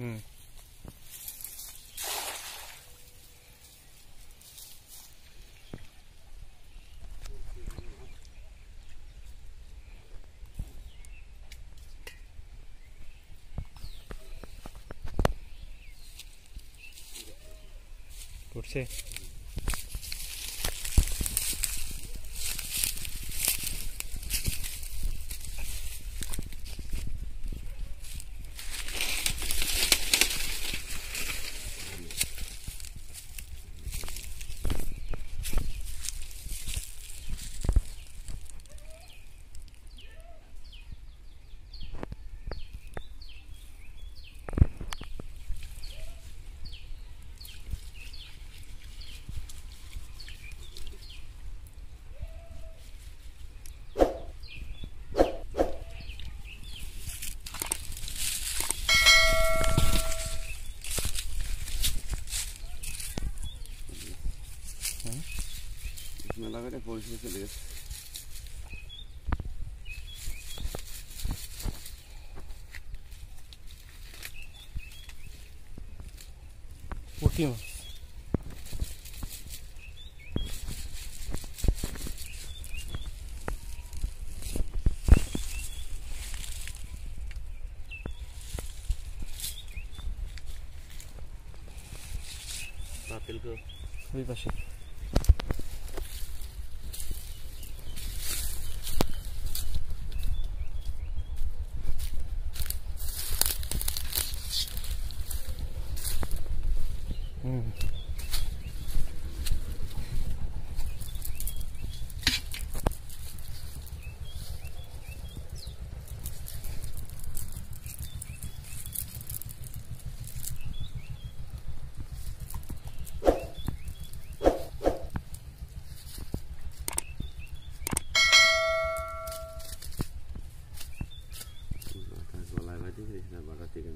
Mm. Por sí. মেলা করে পরিষেবা beleza গেছে পুটি Tá, Papel que eu... Vem la barra tiene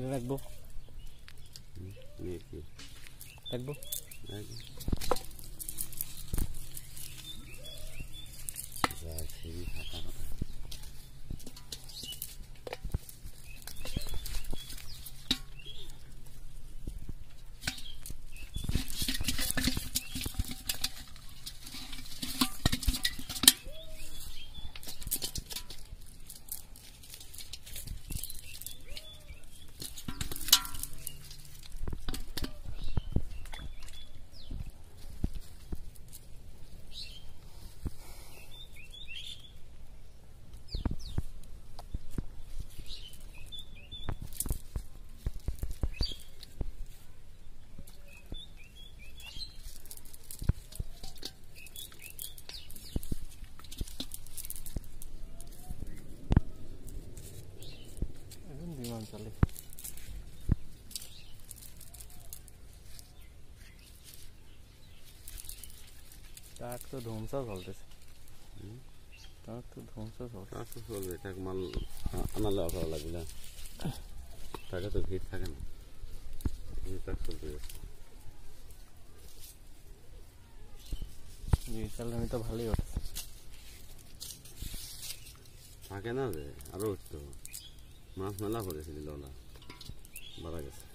Il va être beau. Il va être beau. Truck তো ধমসা চলতেছে ট্রাক তো ধমসা চলছে ট্রাক তো চলবে ট্রাক মাল আনা লওয়া করা লাগবে না ট্রাকে তো ভিড় থাকে না ট্রাক চলতে যাচ্ছে তো ভালোই উঠছে থাকে না রে আরো উঠতো মাছ মেলা করেছিলি লোলা বাড়া গেছে